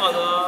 好的。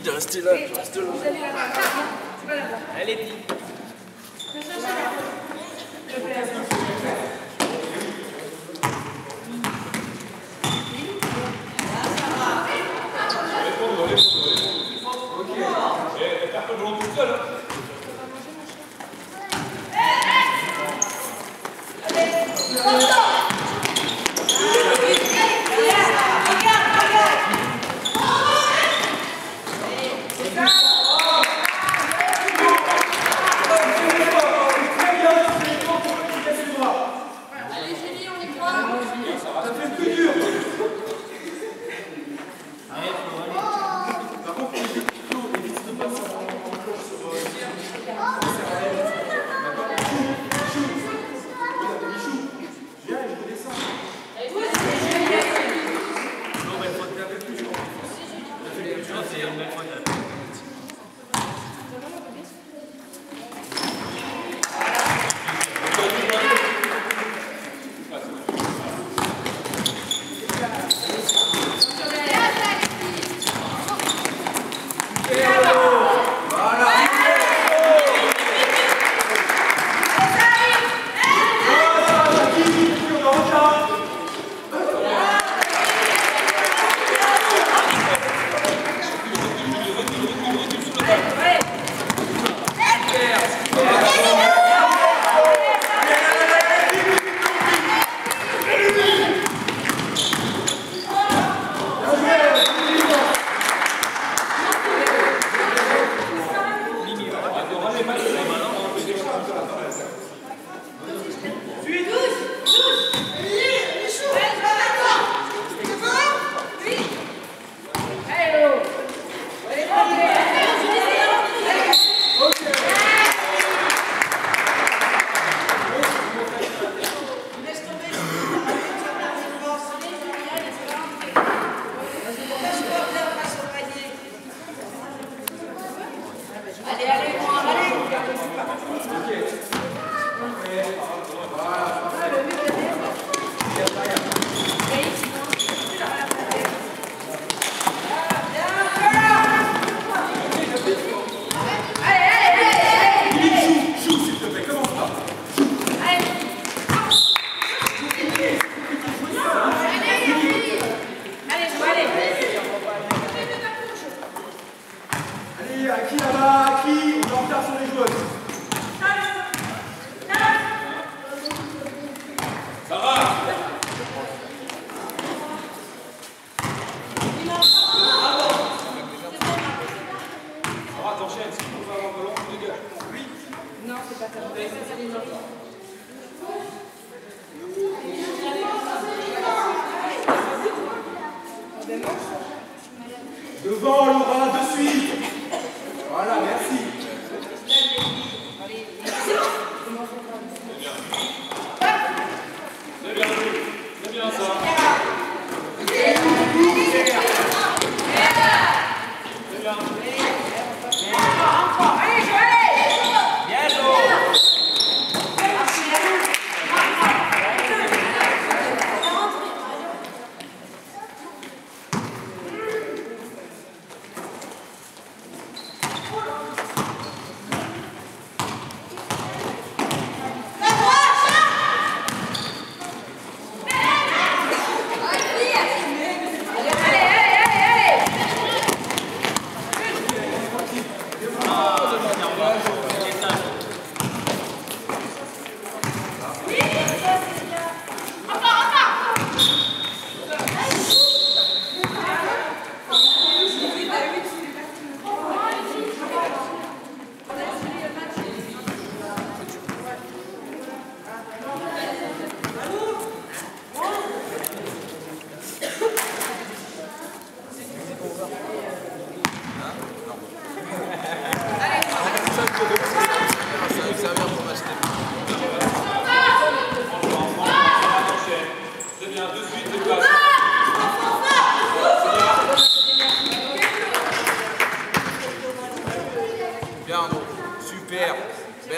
de rester hein, là. là. Elle ah, est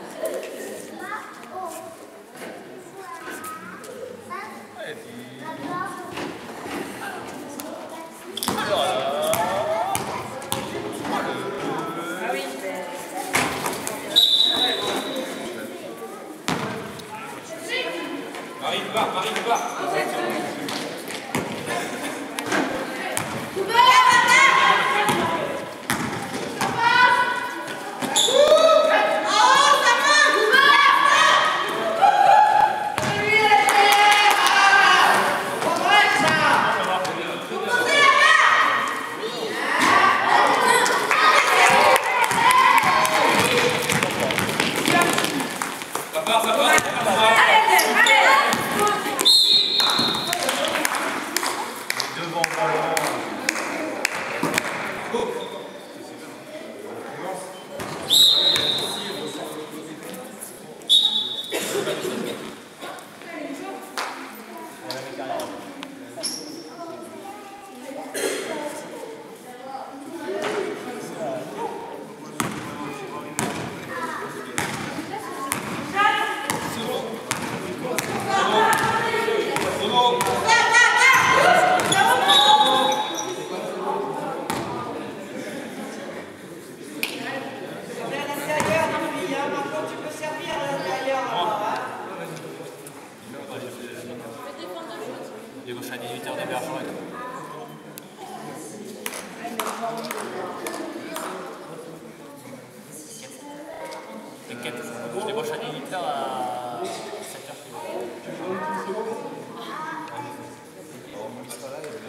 こんにちは。Gracias.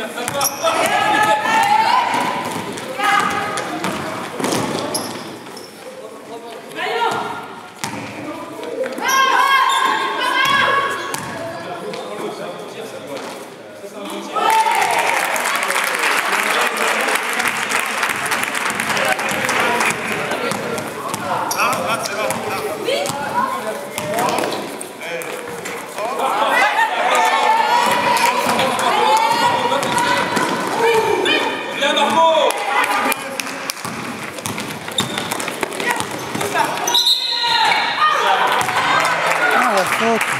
Yes, I'm Oh, fuck.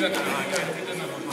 だから、今やってたんだろう